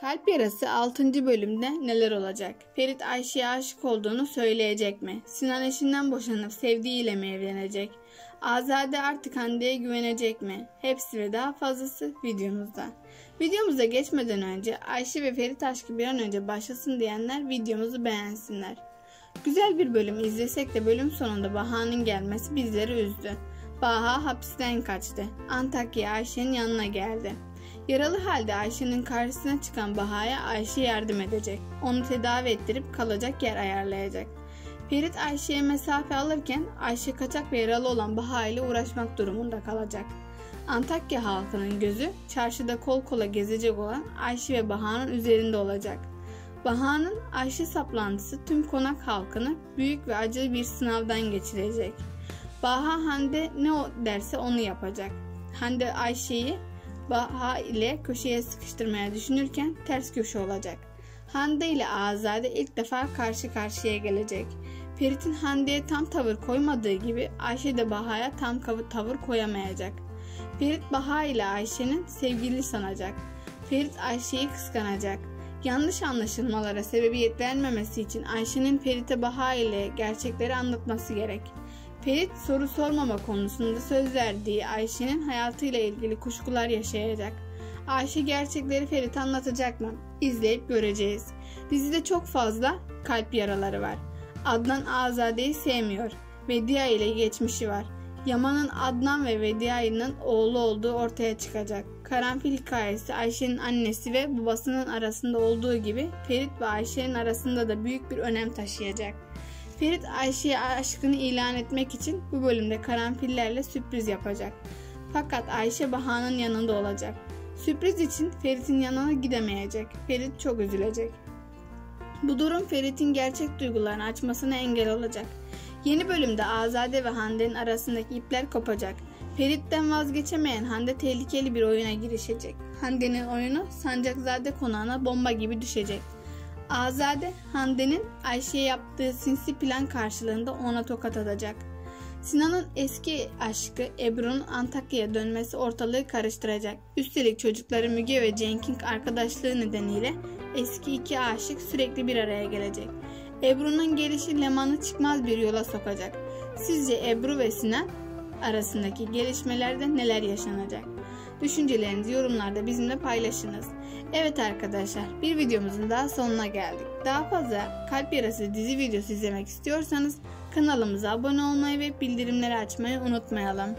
Kalp Yarası 6. bölümde neler olacak? Ferit Ayşe'ye aşık olduğunu söyleyecek mi? Sinan eşinden boşanıp sevdiğiyle mi evlenecek? Azade artık Hande'ye güvenecek mi? Hepsi ve daha fazlası videomuzda. Videomuza geçmeden önce Ayşe ve Ferit aşkı bir an önce başlasın diyenler videomuzu beğensinler. Güzel bir bölüm izlesek de bölüm sonunda Baha'nın gelmesi bizleri üzdü. Baha hapisten kaçtı. Antakya Ayşe'nin yanına geldi. Yaralı halde Ayşe'nin karşısına çıkan Baha'ya Ayşe yardım edecek. Onu tedavi ettirip kalacak yer ayarlayacak. Ferit Ayşe'ye mesafe alırken Ayşe kaçak ve yaralı olan Baha ile uğraşmak durumunda kalacak. Antakya halkının gözü çarşıda kol kola gezecek olan Ayşe ve Baha'nın üzerinde olacak. Baha'nın Ayşe saplantısı tüm konak halkını büyük ve acı bir sınavdan geçirecek. Baha Hande ne derse onu yapacak. Hande Ayşe'yi Baha ile köşeye sıkıştırmaya düşünürken ters köşe olacak. Hande ile Azade ilk defa karşı karşıya gelecek. Ferit'in Hande'ye tam tavır koymadığı gibi Ayşe de Baha'ya tam tavır koyamayacak. Ferit Baha ile Ayşe'nin sevgili sanacak. Ferit Ayşe'yi kıskanacak. Yanlış anlaşılmalara sebebiyet vermemesi için Ayşe'nin Ferit'e Baha ile gerçekleri anlatması gerek. Ferit soru sormama konusunda söz verdiği Ayşe'nin hayatıyla ilgili kuşkular yaşayacak. Ayşe gerçekleri Ferit anlatacak mı? İzleyip göreceğiz. Dizide çok fazla kalp yaraları var. Adnan Azade'yi sevmiyor. Vedia ile geçmişi var. Yaman'ın Adnan ve Vedia'nın oğlu olduğu ortaya çıkacak. Karanfil hikayesi Ayşe'nin annesi ve babasının arasında olduğu gibi Ferit ve Ayşe'nin arasında da büyük bir önem taşıyacak. Ferit Ayşe'ye aşkını ilan etmek için bu bölümde karanfillerle sürpriz yapacak. Fakat Ayşe Baha'nın yanında olacak. Sürpriz için Ferit'in yanına gidemeyecek. Ferit çok üzülecek. Bu durum Ferit'in gerçek duygularını açmasına engel olacak. Yeni bölümde Azade ve Hande'nin arasındaki ipler kopacak. Ferit'ten vazgeçemeyen Hande tehlikeli bir oyuna girişecek. Hande'nin oyunu Sancakzade konağına bomba gibi düşecek. Azade Hande'nin Ayşe'ye yaptığı sinsi plan karşılığında ona tokat atacak. Sinan'ın eski aşkı Ebru'nun Antakya'ya dönmesi ortalığı karıştıracak. Üstelik çocukları Müge ve Cenk'in arkadaşlığı nedeniyle eski iki aşık sürekli bir araya gelecek. Ebru'nun gelişi Leman'ı çıkmaz bir yola sokacak. Sizce Ebru ve Sinan arasındaki gelişmelerde neler yaşanacak? Düşüncelerinizi yorumlarda bizimle paylaşınız. Evet arkadaşlar bir videomuzun daha sonuna geldik. Daha fazla kalp yarası dizi videosu izlemek istiyorsanız kanalımıza abone olmayı ve bildirimleri açmayı unutmayalım.